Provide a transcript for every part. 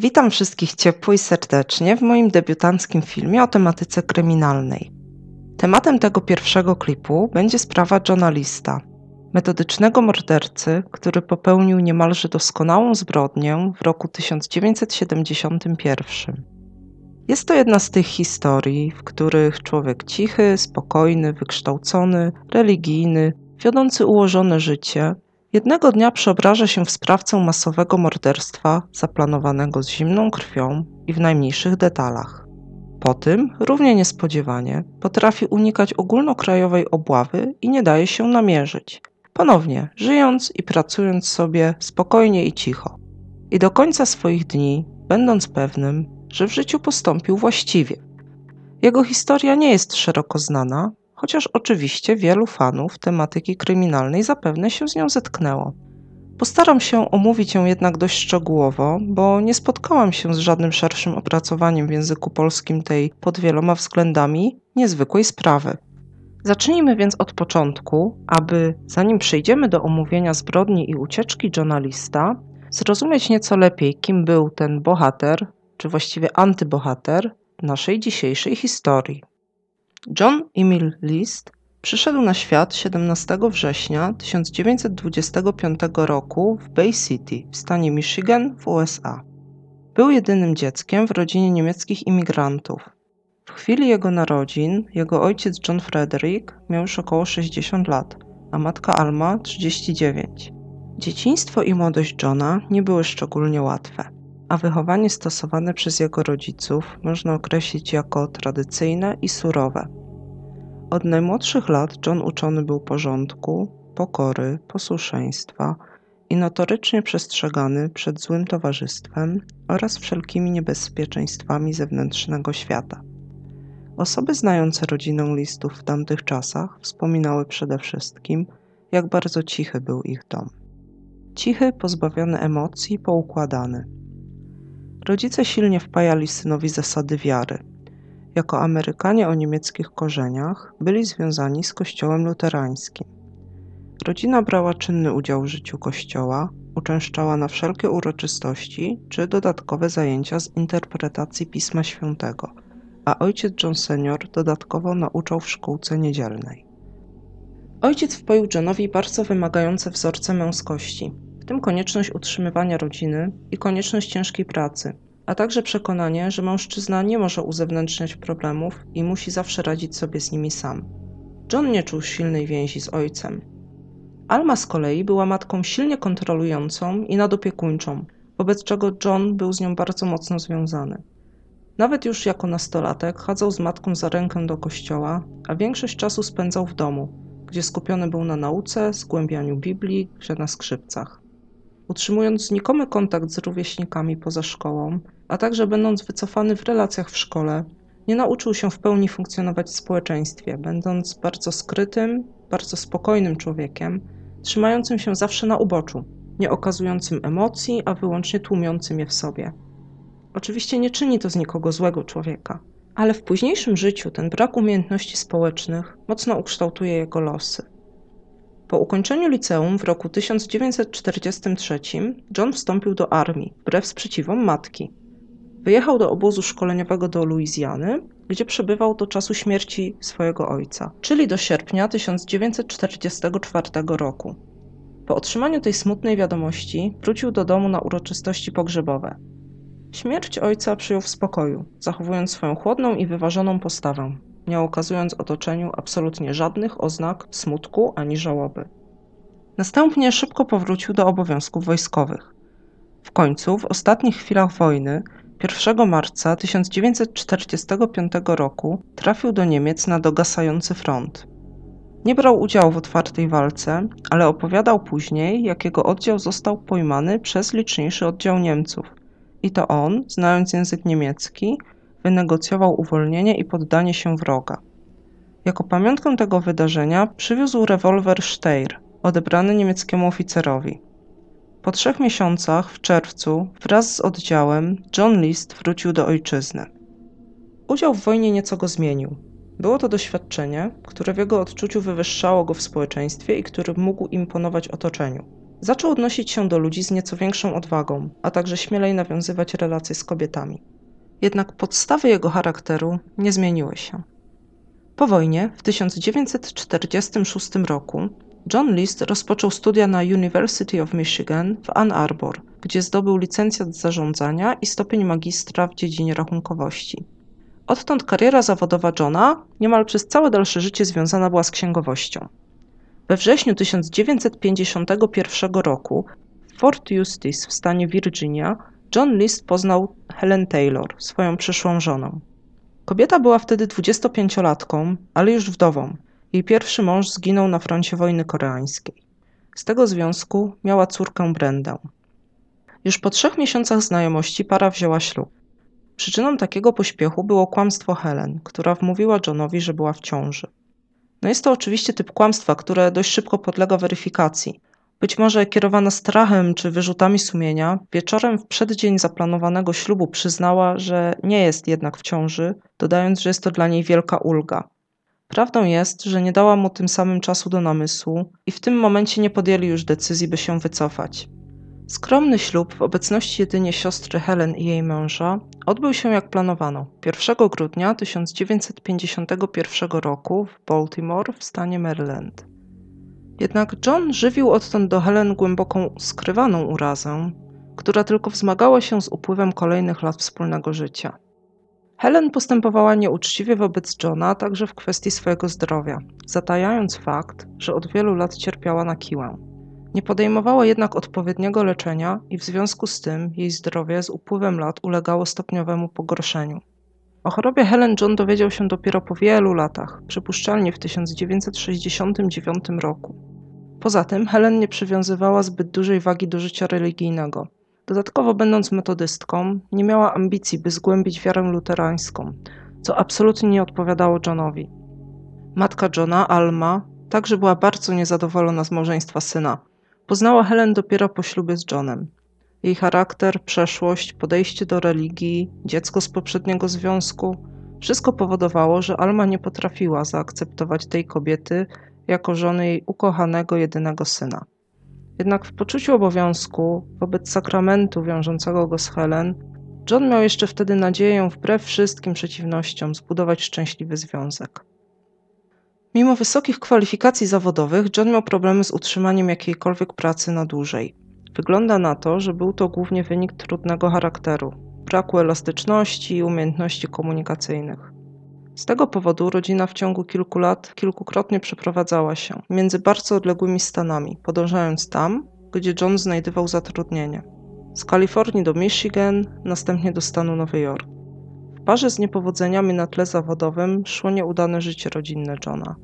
Witam wszystkich ciepło i serdecznie w moim debiutanckim filmie o tematyce kryminalnej. Tematem tego pierwszego klipu będzie sprawa Johna Lista, metodycznego mordercy, który popełnił niemalże doskonałą zbrodnię w roku 1971. Jest to jedna z tych historii, w których człowiek cichy, spokojny, wykształcony, religijny, wiodący ułożone życie, jednego dnia przeobraża się w sprawcę masowego morderstwa zaplanowanego z zimną krwią i w najmniejszych detalach. Po tym, równie niespodziewanie, potrafi unikać ogólnokrajowej obławy i nie daje się namierzyć. Ponownie, żyjąc i pracując sobie spokojnie i cicho. I do końca swoich dni, będąc pewnym, że w życiu postąpił właściwie. Jego historia nie jest szeroko znana, chociaż oczywiście wielu fanów tematyki kryminalnej zapewne się z nią zetknęło. Postaram się omówić ją jednak dość szczegółowo, bo nie spotkałam się z żadnym szerszym opracowaniem w języku polskim tej pod wieloma względami niezwykłej sprawy. Zacznijmy więc od początku, aby zanim przejdziemy do omówienia zbrodni i ucieczki journalista, zrozumieć nieco lepiej, kim był ten bohater, czy właściwie antybohater naszej dzisiejszej historii. John Emil List przyszedł na świat 17 września 1925 roku w Bay City w stanie Michigan w USA. Był jedynym dzieckiem w rodzinie niemieckich imigrantów. W chwili jego narodzin jego ojciec John Frederick miał już około 60 lat, a matka Alma 39. Dzieciństwo i młodość Johna nie były szczególnie łatwe, a wychowanie stosowane przez jego rodziców można określić jako tradycyjne i surowe. Od najmłodszych lat John uczony był porządku, pokory, posłuszeństwa i notorycznie przestrzegany przed złym towarzystwem oraz wszelkimi niebezpieczeństwami zewnętrznego świata. Osoby znające rodzinę listów w tamtych czasach wspominały przede wszystkim, jak bardzo cichy był ich dom. Cichy, pozbawiony emocji, poukładany. Rodzice silnie wpajali synowi zasady wiary. Jako Amerykanie o niemieckich korzeniach byli związani z kościołem luterańskim. Rodzina brała czynny udział w życiu kościoła, uczęszczała na wszelkie uroczystości czy dodatkowe zajęcia z interpretacji Pisma Świętego – a ojciec John senior dodatkowo nauczał w szkółce niedzielnej. Ojciec wpoił Johnowi bardzo wymagające wzorce męskości, tym konieczność utrzymywania rodziny i konieczność ciężkiej pracy, a także przekonanie, że mężczyzna nie może uzewnętrzniać problemów i musi zawsze radzić sobie z nimi sam. John nie czuł silnej więzi z ojcem. Alma z kolei była matką silnie kontrolującą i nadopiekuńczą, wobec czego John był z nią bardzo mocno związany. Nawet już jako nastolatek chadzał z matką za rękę do kościoła, a większość czasu spędzał w domu, gdzie skupiony był na nauce, zgłębianiu Biblii, grze na skrzypcach. Utrzymując znikomy kontakt z rówieśnikami poza szkołą, a także będąc wycofany w relacjach w szkole, nie nauczył się w pełni funkcjonować w społeczeństwie, będąc bardzo skrytym, bardzo spokojnym człowiekiem, trzymającym się zawsze na uboczu, nie okazującym emocji, a wyłącznie tłumiącym je w sobie. Oczywiście nie czyni to z nikogo złego człowieka, ale w późniejszym życiu ten brak umiejętności społecznych mocno ukształtuje jego losy. Po ukończeniu liceum w roku 1943 John wstąpił do armii, wbrew sprzeciwom matki. Wyjechał do obozu szkoleniowego do Luizjany, gdzie przebywał do czasu śmierci swojego ojca, czyli do sierpnia 1944 roku. Po otrzymaniu tej smutnej wiadomości wrócił do domu na uroczystości pogrzebowe. Śmierć ojca przyjął w spokoju, zachowując swoją chłodną i wyważoną postawę, nie okazując otoczeniu absolutnie żadnych oznak smutku ani żałoby. Następnie szybko powrócił do obowiązków wojskowych. W końcu, w ostatnich chwilach wojny, 1 marca 1945 roku trafił do Niemiec na dogasający front. Nie brał udziału w otwartej walce, ale opowiadał później, jak jego oddział został pojmany przez liczniejszy oddział Niemców, i to on, znając język niemiecki, wynegocjował uwolnienie i poddanie się wroga. Jako pamiątkę tego wydarzenia przywiózł rewolwer Steyr, odebrany niemieckiemu oficerowi. Po trzech miesiącach, w czerwcu, wraz z oddziałem, John List wrócił do ojczyzny. Udział w wojnie nieco go zmienił. Było to doświadczenie, które w jego odczuciu wywyższało go w społeczeństwie i który mógł imponować otoczeniu. zaczął odnosić się do ludzi z nieco większą odwagą, a także śmielej nawiązywać relacje z kobietami. Jednak podstawy jego charakteru nie zmieniły się. Po wojnie, w 1946 roku, John List rozpoczął studia na University of Michigan w Ann Arbor, gdzie zdobył licencjat zarządzania i stopień magistra w dziedzinie rachunkowości. Odtąd kariera zawodowa Johna niemal przez całe dalsze życie związana była z księgowością. We wrześniu 1951 roku w Fort Eustis w stanie Virginia John List poznał Helen Taylor, swoją przyszłą żonę. Kobieta była wtedy 25-latką, ale już wdową. Jej pierwszy mąż zginął na froncie wojny koreańskiej. Z tego związku miała córkę Brendę. Już po trzech miesiącach znajomości para wzięła ślub. Przyczyną takiego pośpiechu było kłamstwo Helen, która wmówiła Johnowi, że była w ciąży. No jest to oczywiście typ kłamstwa, które dość szybko podlega weryfikacji. Być może kierowana strachem czy wyrzutami sumienia, wieczorem w przeddzień zaplanowanego ślubu przyznała, że nie jest jednak w ciąży, dodając, że jest to dla niej wielka ulga. Prawdą jest, że nie dała mu tym samym czasu do namysłu i w tym momencie nie podjęli już decyzji, by się wycofać. Skromny ślub w obecności jedynie siostry Helen i jej męża odbył się jak planowano 1 grudnia 1951 roku w Baltimore w stanie Maryland. Jednak John żywił odtąd do Helen głęboką, skrywaną urazę, która tylko wzmagała się z upływem kolejnych lat wspólnego życia. Helen postępowała nieuczciwie wobec Johna także w kwestii swojego zdrowia, zatajając fakt, że od wielu lat cierpiała na kiłę. Nie podejmowała jednak odpowiedniego leczenia i w związku z tym jej zdrowie z upływem lat ulegało stopniowemu pogorszeniu. O chorobie Helen John dowiedział się dopiero po wielu latach, przypuszczalnie w 1969 roku. Poza tym Helen nie przywiązywała zbyt dużej wagi do życia religijnego. Dodatkowo, będąc metodystką, nie miała ambicji, by zgłębić wiarę luterańską, co absolutnie nie odpowiadało Johnowi. Matka Johna, Alma, także była bardzo niezadowolona z małżeństwa syna. Poznała Helen dopiero po ślubie z Johnem. Jej charakter, przeszłość, podejście do religii, dziecko z poprzedniego związku wszystko powodowało, że Alma nie potrafiła zaakceptować tej kobiety jako żony jej ukochanego jedynego syna. Jednak w poczuciu obowiązku wobec sakramentu wiążącego go z Helen, John miał jeszcze wtedy nadzieję, wbrew wszystkim przeciwnościom, zbudować szczęśliwy związek. Mimo wysokich kwalifikacji zawodowych, John miał problemy z utrzymaniem jakiejkolwiek pracy na dłużej. Wygląda na to, że był to głównie wynik trudnego charakteru, braku elastyczności i umiejętności komunikacyjnych. Z tego powodu rodzina w ciągu kilku lat kilkukrotnie przeprowadzała się między bardzo odległymi stanami, podążając tam, gdzie John znajdował zatrudnienie. Z Kalifornii do Michigan, następnie do stanu Nowy Jork. W parze z niepowodzeniami na tle zawodowym szło nieudane życie rodzinne Johna.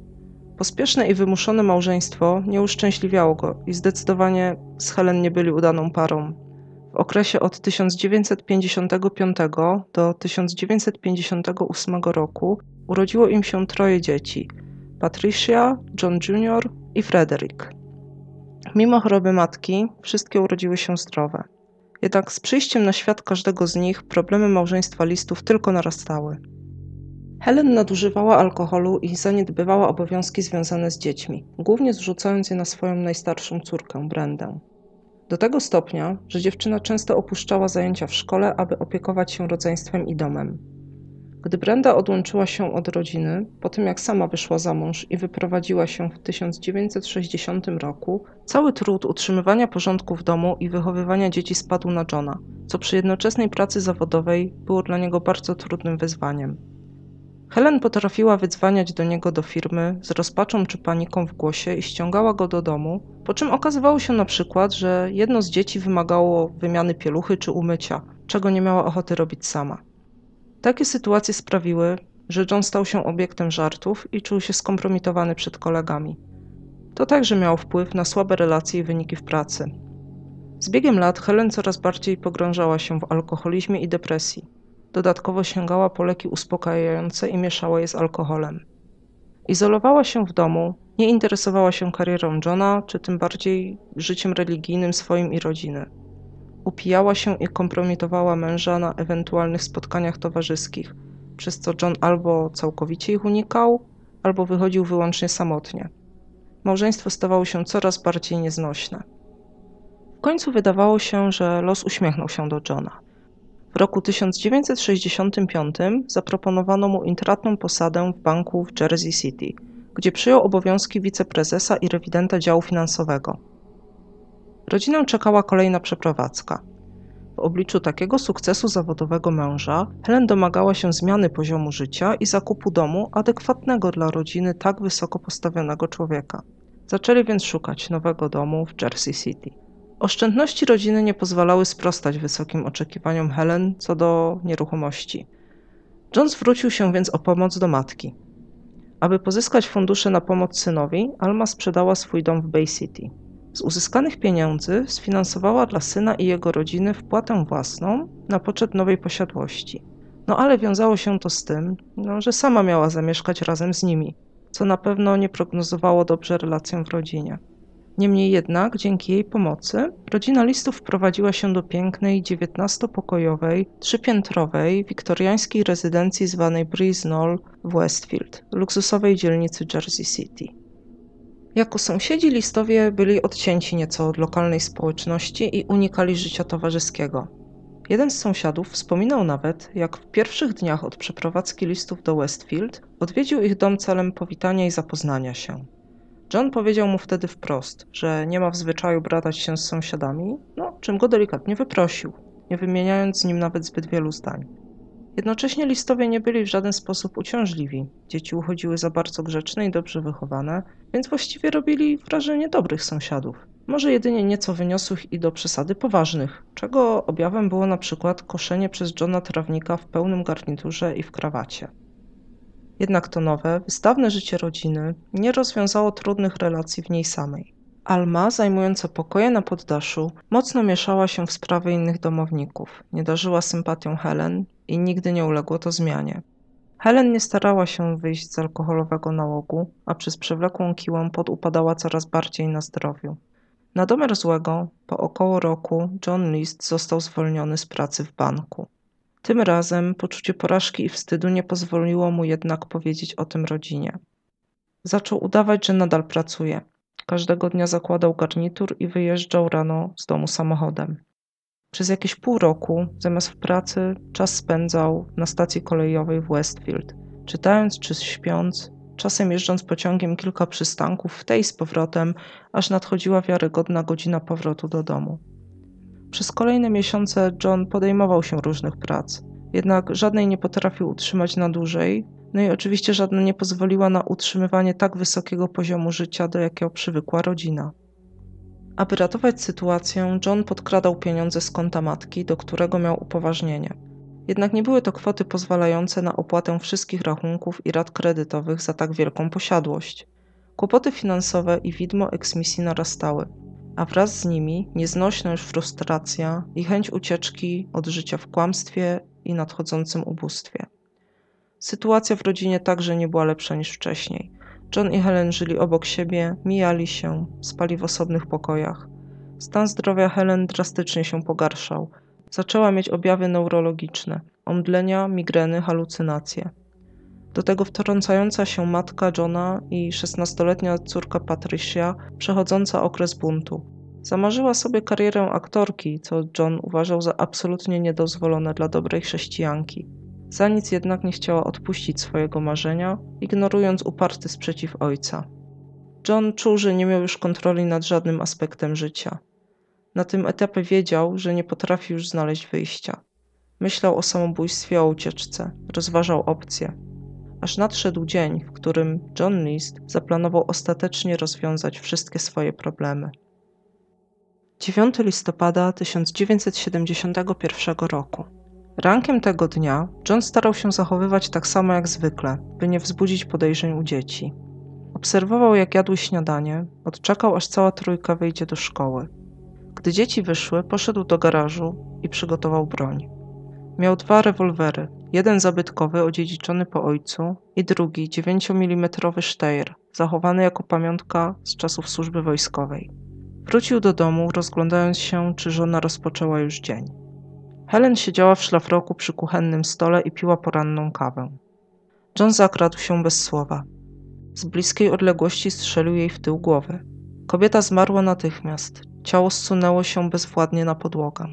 Pospieszne i wymuszone małżeństwo nie uszczęśliwiało go i zdecydowanie z Helen nie byli udaną parą. W okresie od 1955 do 1958 roku urodziło im się troje dzieci: Patricia, John Jr. i Frederick. Mimo choroby matki, wszystkie urodziły się zdrowe. Jednak z przyjściem na świat każdego z nich problemy małżeństwa listów tylko narastały. Helen nadużywała alkoholu i zaniedbywała obowiązki związane z dziećmi, głównie zrzucając je na swoją najstarszą córkę, Brendę. Do tego stopnia, że dziewczyna często opuszczała zajęcia w szkole, aby opiekować się rodzeństwem i domem. Gdy Brenda odłączyła się od rodziny, po tym jak sama wyszła za mąż i wyprowadziła się w 1960 roku, cały trud utrzymywania porządku w domu i wychowywania dzieci spadł na Johna, co przy jednoczesnej pracy zawodowej było dla niego bardzo trudnym wyzwaniem. Helen potrafiła wydzwaniać do niego do firmy z rozpaczą czy paniką w głosie i ściągała go do domu, po czym okazywało się na przykład, że jedno z dzieci wymagało wymiany pieluchy czy umycia, czego nie miała ochoty robić sama. Takie sytuacje sprawiły, że John stał się obiektem żartów i czuł się skompromitowany przed kolegami. To także miało wpływ na słabe relacje i wyniki w pracy. Z biegiem lat Helen coraz bardziej pogrążała się w alkoholizmie i depresji. Dodatkowo sięgała po leki uspokajające i mieszała je z alkoholem. Izolowała się w domu, nie interesowała się karierą Johna, czy tym bardziej życiem religijnym swoim i rodziny. Upijała się i kompromitowała męża na ewentualnych spotkaniach towarzyskich, przez co John albo całkowicie ich unikał, albo wychodził wyłącznie samotnie. Małżeństwo stawało się coraz bardziej nieznośne. W końcu wydawało się, że los uśmiechnął się do Johna. W roku 1965 zaproponowano mu intratną posadę w banku w Jersey City, gdzie przyjął obowiązki wiceprezesa i rewidenta działu finansowego. Rodzinę czekała kolejna przeprowadzka. W obliczu takiego sukcesu zawodowego męża, Helen domagała się zmiany poziomu życia i zakupu domu adekwatnego dla rodziny tak wysoko postawionego człowieka. Zaczęli więc szukać nowego domu w Jersey City. Oszczędności rodziny nie pozwalały sprostać wysokim oczekiwaniom Helen co do nieruchomości. John zwrócił się więc o pomoc do matki. Aby pozyskać fundusze na pomoc synowi, Alma sprzedała swój dom w Bay City. Z uzyskanych pieniędzy sfinansowała dla syna i jego rodziny wpłatę własną na poczet nowej posiadłości. No ale wiązało się to z tym, no, że sama miała zamieszkać razem z nimi, co na pewno nie prognozowało dobrze relacjom w rodzinie. Niemniej jednak, dzięki jej pomocy, rodzina listów wprowadziła się do pięknej, dziewiętnastopokojowej, trzypiętrowej, wiktoriańskiej rezydencji zwanej Breeze Knoll w Westfield, luksusowej dzielnicy Jersey City. Jako sąsiedzi listowie byli odcięci nieco od lokalnej społeczności i unikali życia towarzyskiego. Jeden z sąsiadów wspominał nawet, jak w pierwszych dniach od przeprowadzki listów do Westfield odwiedził ich dom celem powitania i zapoznania się. John powiedział mu wtedy wprost, że nie ma w zwyczaju bratać się z sąsiadami, no czym go delikatnie wyprosił, nie wymieniając z nim nawet zbyt wielu zdań. Jednocześnie listowie nie byli w żaden sposób uciążliwi. Dzieci uchodziły za bardzo grzeczne i dobrze wychowane, więc właściwie robili wrażenie dobrych sąsiadów. Może jedynie nieco wyniosłych i do przesady poważnych, czego objawem było na przykład koszenie przez Johna trawnika w pełnym garniturze i w krawacie. Jednak to nowe, wystawne życie rodziny nie rozwiązało trudnych relacji w niej samej. Alma, zajmująca pokoje na poddaszu, mocno mieszała się w sprawy innych domowników, nie darzyła sympatią Helen i nigdy nie uległo to zmianie. Helen nie starała się wyjść z alkoholowego nałogu, a przez przewlekłą kiłę podupadała coraz bardziej na zdrowiu. Na domiar złego, po około roku, John List został zwolniony z pracy w banku. Tym razem poczucie porażki i wstydu nie pozwoliło mu jednak powiedzieć o tym rodzinie. Zaczął udawać, że nadal pracuje. Każdego dnia zakładał garnitur i wyjeżdżał rano z domu samochodem. Przez jakieś pół roku, zamiast w pracy, czas spędzał na stacji kolejowej w Westfield, czytając czy śpiąc, czasem jeżdżąc pociągiem kilka przystanków w tej z powrotem, aż nadchodziła wiarygodna godzina powrotu do domu. Przez kolejne miesiące John podejmował się różnych prac, jednak żadnej nie potrafił utrzymać na dłużej, no i oczywiście żadna nie pozwoliła na utrzymywanie tak wysokiego poziomu życia, do jakiego przywykła rodzina. Aby ratować sytuację, John podkradał pieniądze z konta matki, do którego miał upoważnienie. Jednak nie były to kwoty pozwalające na opłatę wszystkich rachunków i rat kredytowych za tak wielką posiadłość. Kłopoty finansowe i widmo eksmisji narastały a wraz z nimi nieznośna już frustracja i chęć ucieczki od życia w kłamstwie i nadchodzącym ubóstwie. Sytuacja w rodzinie także nie była lepsza niż wcześniej. John i Helen żyli obok siebie, mijali się, spali w osobnych pokojach. Stan zdrowia Helen drastycznie się pogarszał. Zaczęła mieć objawy neurologiczne, omdlenia, migreny, halucynacje. Do tego wtrącająca się matka Johna i szesnastoletnia córka Patricia, przechodząca okres buntu. Zamarzyła sobie karierę aktorki, co John uważał za absolutnie niedozwolone dla dobrej chrześcijanki. Za nic jednak nie chciała odpuścić swojego marzenia, ignorując uparty sprzeciw ojca. John czuł, że nie miał już kontroli nad żadnym aspektem życia. Na tym etapie wiedział, że nie potrafi już znaleźć wyjścia. Myślał o samobójstwie, o ucieczce, rozważał opcje aż nadszedł dzień, w którym John List zaplanował ostatecznie rozwiązać wszystkie swoje problemy. 9 listopada 1971 roku. Rankiem tego dnia John starał się zachowywać tak samo jak zwykle, by nie wzbudzić podejrzeń u dzieci. Obserwował, jak jadły śniadanie, odczekał, aż cała trójka wyjdzie do szkoły. Gdy dzieci wyszły, poszedł do garażu i przygotował broń. Miał dwa rewolwery, jeden zabytkowy odziedziczony po ojcu i drugi 9 mm Steyr, zachowany jako pamiątka z czasów służby wojskowej. Wrócił do domu, rozglądając się, czy żona rozpoczęła już dzień. Helen siedziała w szlafroku przy kuchennym stole i piła poranną kawę. John zakradł się bez słowa. Z bliskiej odległości strzelił jej w tył głowy. Kobieta zmarła natychmiast. ciało zsunęło się bezwładnie na podłogę.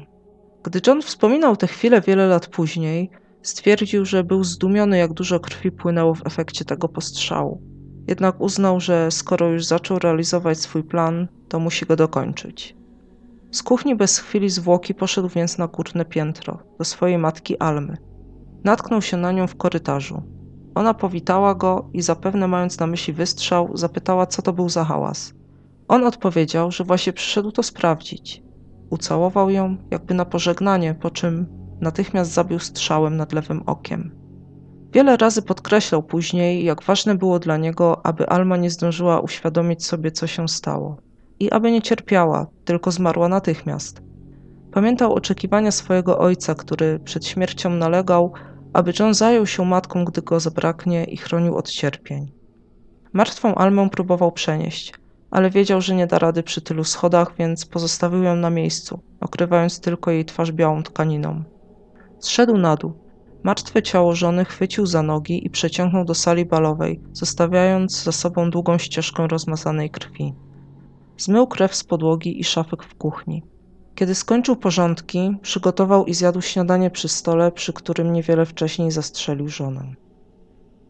Gdy John wspominał tę chwilę wiele lat później, stwierdził, że był zdumiony, jak dużo krwi płynęło w efekcie tego postrzału. Jednak uznał, że skoro już zaczął realizować swój plan, to musi go dokończyć. Z kuchni bez chwili zwłoki poszedł więc na górne piętro, do swojej matki Almy. Natknął się na nią w korytarzu. Ona powitała go i zapewne mając na myśli wystrzał, zapytała, co to był za hałas. On odpowiedział, że właśnie przyszedł to sprawdzić. Ucałował ją, jakby na pożegnanie, po czym natychmiast zabił strzałem nad lewym okiem. Wiele razy podkreślał później, jak ważne było dla niego, aby Alma nie zdążyła uświadomić sobie, co się stało. I aby nie cierpiała, tylko zmarła natychmiast. Pamiętał oczekiwania swojego ojca, który przed śmiercią nalegał, aby John zajął się matką, gdy go zabraknie i chronił od cierpień. Martwą Almę próbował przenieść, ale wiedział, że nie da rady przy tylu schodach, więc pozostawił ją na miejscu, okrywając tylko jej twarz białą tkaniną. Zszedł na dół. Martwe ciało żony chwycił za nogi i przeciągnął do sali balowej, zostawiając za sobą długą ścieżkę rozmazanej krwi. Zmył krew z podłogi i szafek w kuchni. Kiedy skończył porządki, przygotował i zjadł śniadanie przy stole, przy którym niewiele wcześniej zastrzelił żonę.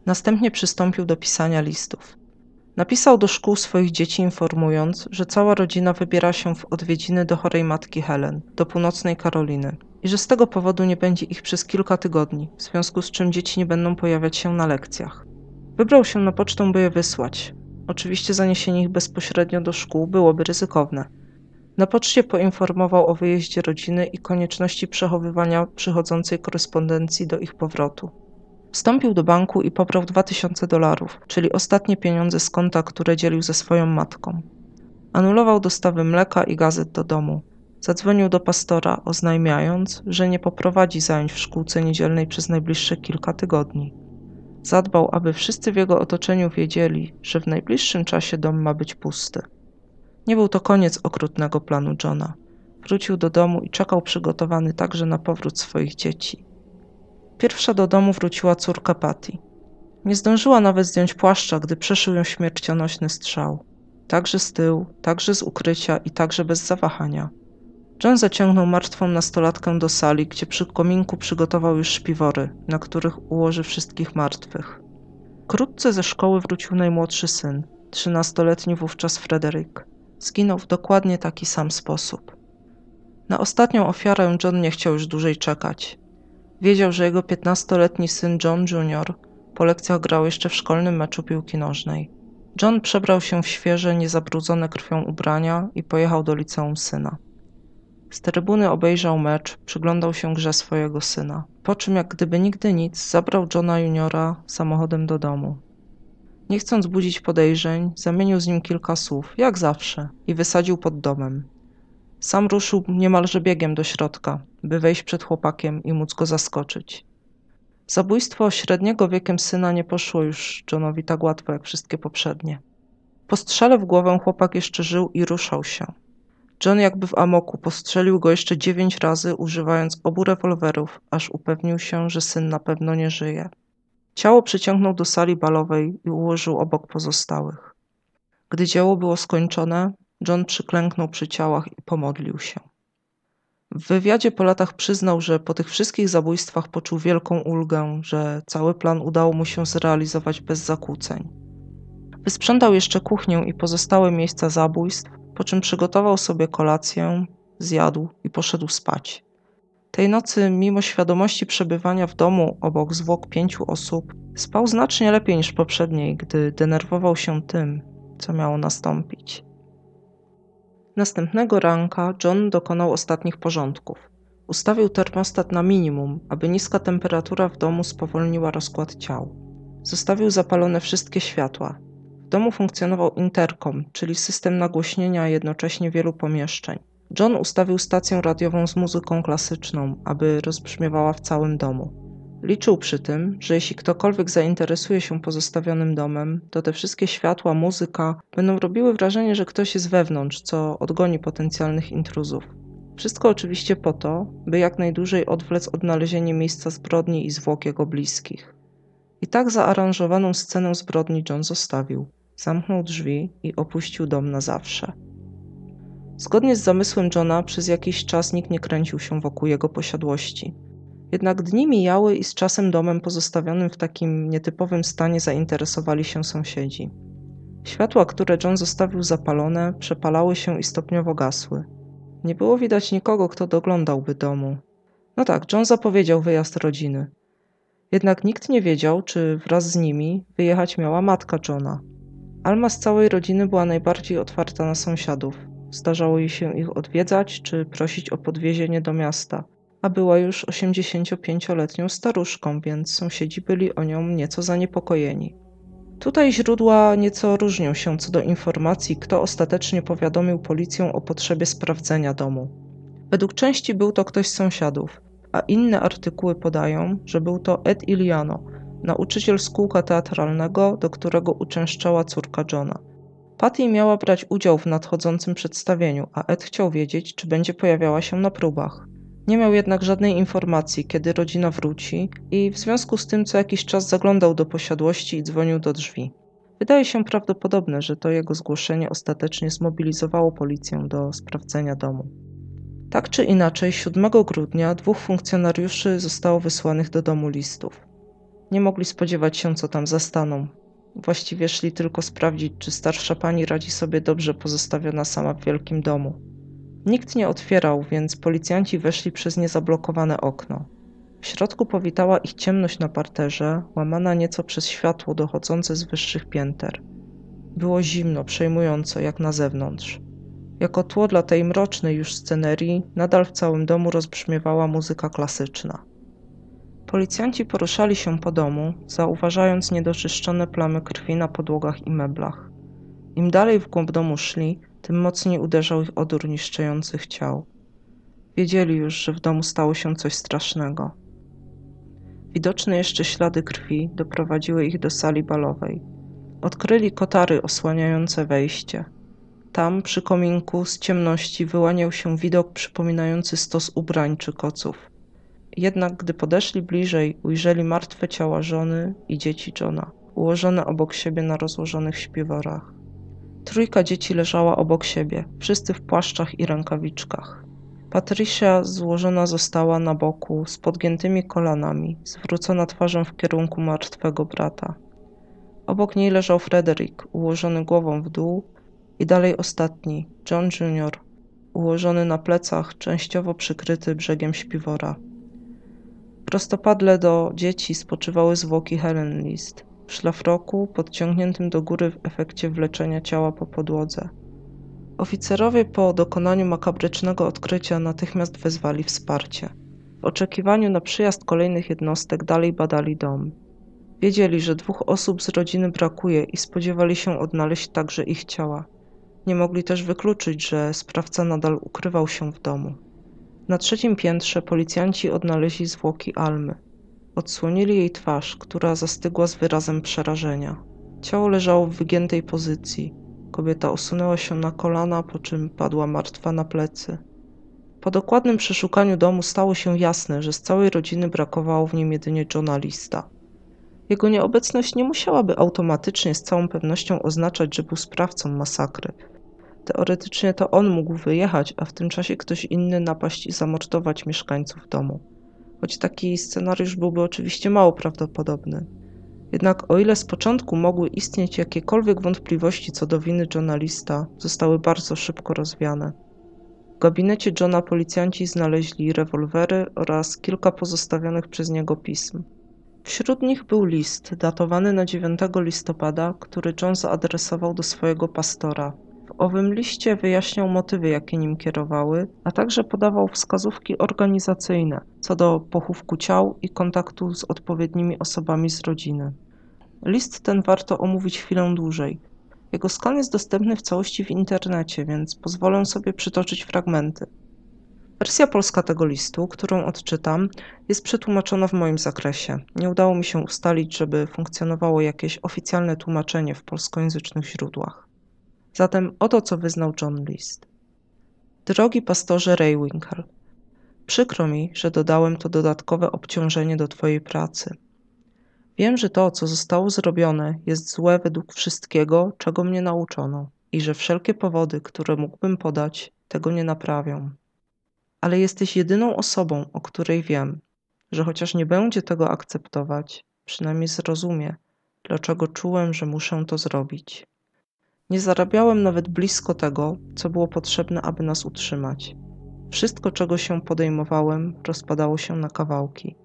Następnie przystąpił do pisania listów. Napisał do szkół swoich dzieci informując, że cała rodzina wybiera się w odwiedziny do chorej matki Helen, do północnej Karoliny i że z tego powodu nie będzie ich przez kilka tygodni, w związku z czym dzieci nie będą pojawiać się na lekcjach. Wybrał się na pocztę, by je wysłać. Oczywiście zaniesienie ich bezpośrednio do szkół byłoby ryzykowne. Na poczcie poinformował o wyjeździe rodziny i konieczności przechowywania przychodzącej korespondencji do ich powrotu. Wstąpił do banku i pobrał 2000 dolarów, czyli ostatnie pieniądze z konta, które dzielił ze swoją matką. Anulował dostawy mleka i gazet do domu. Zadzwonił do pastora, oznajmiając, że nie poprowadzi zajęć w szkółce niedzielnej przez najbliższe kilka tygodni. Zadbał, aby wszyscy w jego otoczeniu wiedzieli, że w najbliższym czasie dom ma być pusty. Nie był to koniec okrutnego planu Johna. Wrócił do domu i czekał przygotowany także na powrót swoich dzieci. Pierwsza do domu wróciła córka Patty. Nie zdążyła nawet zdjąć płaszcza, gdy przeszył ją śmiercionośny strzał. Także z tyłu, także z ukrycia i także bez zawahania. John zaciągnął martwą nastolatkę do sali, gdzie przy kominku przygotował już śpiwory, na których ułoży wszystkich martwych. Wkrótce ze szkoły wrócił najmłodszy syn, trzynastoletni wówczas Frederick. Zginął w dokładnie taki sam sposób. Na ostatnią ofiarę John nie chciał już dłużej czekać. Wiedział, że jego piętnastoletni syn John Jr. po lekcjach grał jeszcze w szkolnym meczu piłki nożnej. John przebrał się w świeże, niezabrudzone krwią ubrania i pojechał do liceum syna. Z trybuny obejrzał mecz, przyglądał się grze swojego syna, po czym jak gdyby nigdy nic zabrał Johna Juniora samochodem do domu. Nie chcąc budzić podejrzeń, zamienił z nim kilka słów, jak zawsze, i wysadził pod domem. Sam ruszył niemalże biegiem do środka, by wejść przed chłopakiem i móc go zaskoczyć. Zabójstwo średniego wiekiem syna nie poszło już Johnowi tak łatwo jak wszystkie poprzednie. Po strzale w głowę chłopak jeszcze żył i ruszał się. John jakby w amoku postrzelił go jeszcze dziewięć razy, używając obu rewolwerów, aż upewnił się, że syn na pewno nie żyje. Ciało przyciągnął do sali balowej i ułożył obok pozostałych. Gdy dzieło było skończone, John przyklęknął przy ciałach i pomodlił się. W wywiadzie po latach przyznał, że po tych wszystkich zabójstwach poczuł wielką ulgę, że cały plan udało mu się zrealizować bez zakłóceń. Wysprzątał jeszcze kuchnię i pozostałe miejsca zabójstw, po czym przygotował sobie kolację, zjadł i poszedł spać. Tej nocy, mimo świadomości przebywania w domu obok zwłok pięciu osób, spał znacznie lepiej niż poprzedniej, gdy denerwował się tym, co miało nastąpić. Następnego ranka John dokonał ostatnich porządków. Ustawił termostat na minimum, aby niska temperatura w domu spowolniła rozkład ciał. Zostawił zapalone wszystkie światła. Domu funkcjonował interkom, czyli system nagłośnienia jednocześnie wielu pomieszczeń. John ustawił stację radiową z muzyką klasyczną, aby rozbrzmiewała w całym domu. Liczył przy tym, że jeśli ktokolwiek zainteresuje się pozostawionym domem, to te wszystkie światła, muzyka będą robiły wrażenie, że ktoś jest wewnątrz, co odgoni potencjalnych intruzów. Wszystko oczywiście po to, by jak najdłużej odwlec odnalezienie miejsca zbrodni i zwłok jego bliskich. I tak zaaranżowaną scenę zbrodni John zostawił. Zamknął drzwi i opuścił dom na zawsze. Zgodnie z zamysłem Johna, przez jakiś czas nikt nie kręcił się wokół jego posiadłości. Jednak dni mijały i z czasem domem pozostawionym w takim nietypowym stanie zainteresowali się sąsiedzi. Światła, które John zostawił zapalone, przepalały się i stopniowo gasły. Nie było widać nikogo, kto doglądałby domu. No tak, John zapowiedział wyjazd rodziny. Jednak nikt nie wiedział, czy wraz z nimi wyjechać miała matka Johna. Alma z całej rodziny była najbardziej otwarta na sąsiadów. Zdarzało jej się ich odwiedzać czy prosić o podwiezienie do miasta, a była już 85-letnią staruszką, więc sąsiedzi byli o nią nieco zaniepokojeni. Tutaj źródła nieco różnią się co do informacji, kto ostatecznie powiadomił policję o potrzebie sprawdzenia domu. Według części był to ktoś z sąsiadów, a inne artykuły podają, że był to Ed Iliano, nauczyciel z kółka teatralnego, do którego uczęszczała córka Johna. Patty miała brać udział w nadchodzącym przedstawieniu, a Ed chciał wiedzieć, czy będzie pojawiała się na próbach. Nie miał jednak żadnej informacji, kiedy rodzina wróci, i w związku z tym co jakiś czas zaglądał do posiadłości i dzwonił do drzwi. Wydaje się prawdopodobne, że to jego zgłoszenie ostatecznie zmobilizowało policję do sprawdzenia domu. Tak czy inaczej, 7 grudnia dwóch funkcjonariuszy zostało wysłanych do domu listów. Nie mogli spodziewać się, co tam zastaną. Właściwie szli tylko sprawdzić, czy starsza pani radzi sobie dobrze pozostawiona sama w wielkim domu. Nikt nie otwierał, więc policjanci weszli przez niezablokowane okno. W środku powitała ich ciemność na parterze, łamana nieco przez światło dochodzące z wyższych pięter. Było zimno, przejmująco, jak na zewnątrz. Jako tło dla tej mrocznej już scenerii, nadal w całym domu rozbrzmiewała muzyka klasyczna. Policjanci poruszali się po domu, zauważając niedoczyszczone plamy krwi na podłogach i meblach. Im dalej w głąb domu szli, tym mocniej uderzał ich odór niszczących ciał. Wiedzieli już, że w domu stało się coś strasznego. Widoczne jeszcze ślady krwi doprowadziły ich do sali balowej. Odkryli kotary osłaniające wejście. Tam, przy kominku, z ciemności wyłaniał się widok przypominający stos ubrań czy koców. Jednak gdy podeszli bliżej, ujrzeli martwe ciała żony i dzieci Johna, ułożone obok siebie na rozłożonych śpiworach. Trójka dzieci leżała obok siebie, wszyscy w płaszczach i rękawiczkach. Patricia złożona została na boku, z podgiętymi kolanami, zwrócona twarzą w kierunku martwego brata. Obok niej leżał Frederick, ułożony głową w dół, i dalej ostatni, John Jr., ułożony na plecach, częściowo przykryty brzegiem śpiwora. Prostopadle do dzieci spoczywały zwłoki Helen List, w szlafroku podciągniętym do góry w efekcie wleczenia ciała po podłodze. Oficerowie po dokonaniu makabrycznego odkrycia natychmiast wezwali wsparcie. W oczekiwaniu na przyjazd kolejnych jednostek dalej badali dom. Wiedzieli, że dwóch osób z rodziny brakuje i spodziewali się odnaleźć także ich ciała. Nie mogli też wykluczyć, że sprawca nadal ukrywał się w domu. Na trzecim piętrze policjanci odnaleźli zwłoki Almy. Odsłonili jej twarz, która zastygła z wyrazem przerażenia. Ciało leżało w wygiętej pozycji. Kobieta osunęła się na kolana, po czym padła martwa na plecy. Po dokładnym przeszukaniu domu stało się jasne, że z całej rodziny brakowało w nim jedynie Johna Lista. Jego nieobecność nie musiałaby automatycznie z całą pewnością oznaczać, że był sprawcą masakry. Teoretycznie to on mógł wyjechać, a w tym czasie ktoś inny napaść i zamordować mieszkańców domu. Choć taki scenariusz byłby oczywiście mało prawdopodobny. Jednak o ile z początku mogły istnieć jakiekolwiek wątpliwości co do winy journalista, zostały bardzo szybko rozwiane. W gabinecie Johna policjanci znaleźli rewolwery oraz kilka pozostawionych przez niego pism. Wśród nich był list datowany na 9 listopada, który John zaadresował do swojego pastora, owym liście wyjaśniał motywy, jakie nim kierowały, a także podawał wskazówki organizacyjne co do pochówku ciał i kontaktu z odpowiednimi osobami z rodziny. List ten warto omówić chwilę dłużej. Jego skan jest dostępny w całości w internecie, więc pozwolę sobie przytoczyć fragmenty. Wersja polska tego listu, którą odczytam, jest przetłumaczona w moim zakresie. Nie udało mi się ustalić, żeby funkcjonowało jakieś oficjalne tłumaczenie w polskojęzycznych źródłach. Zatem oto co wyznał John List. Drogi pastorze Raywinkle, przykro mi, że dodałem to dodatkowe obciążenie do Twojej pracy. Wiem, że to, co zostało zrobione, jest złe według wszystkiego, czego mnie nauczono i że wszelkie powody, które mógłbym podać, tego nie naprawią. Ale jesteś jedyną osobą, o której wiem, że chociaż nie będzie tego akceptować, przynajmniej zrozumie, dlaczego czułem, że muszę to zrobić. Nie zarabiałem nawet blisko tego, co było potrzebne, aby nas utrzymać. Wszystko, czego się podejmowałem, rozpadało się na kawałki.